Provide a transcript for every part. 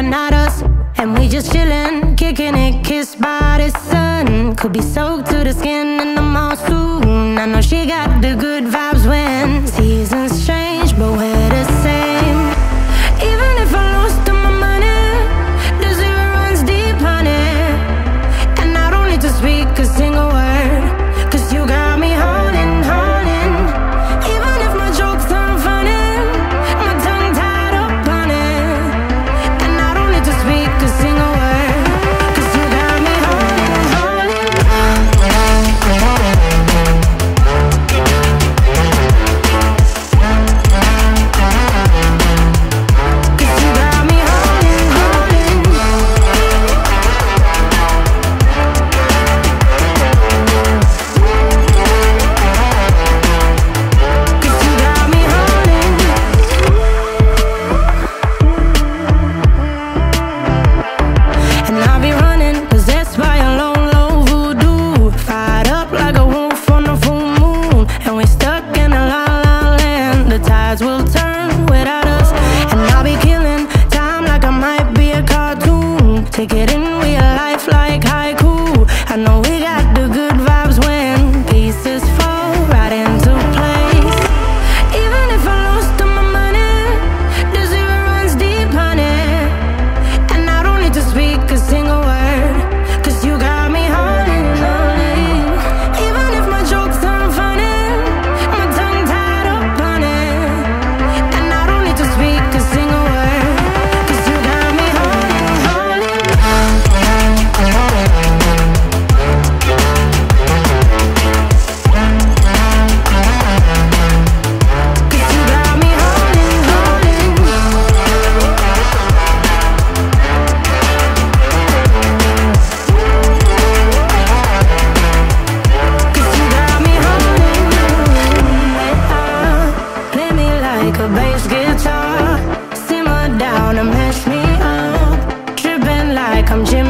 but not us. And we just chillin', kicking it, kissed by the sun. Could be soaked to the skin in the mall soon. I know she got the good vibes when. to get in down and mess me up. Tripping like I'm Jim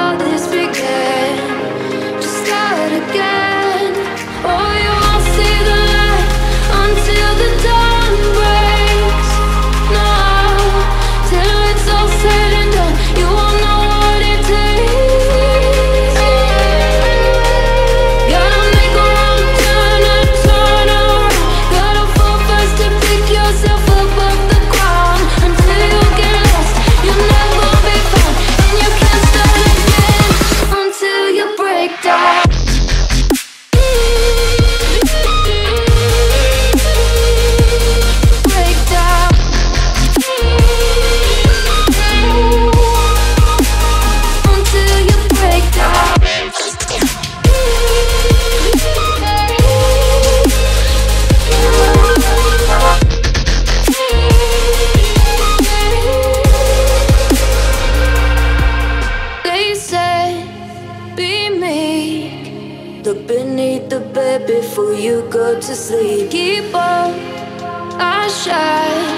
he said, Be me. Look beneath the bed before you go to sleep. Keep up, I shine.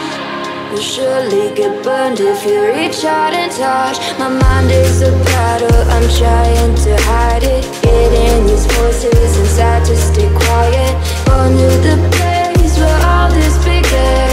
You'll surely get burned if you reach out and touch. My mind is a battle, I'm trying to hide it. Getting these voices inside to stay quiet. Going to the place where all this began.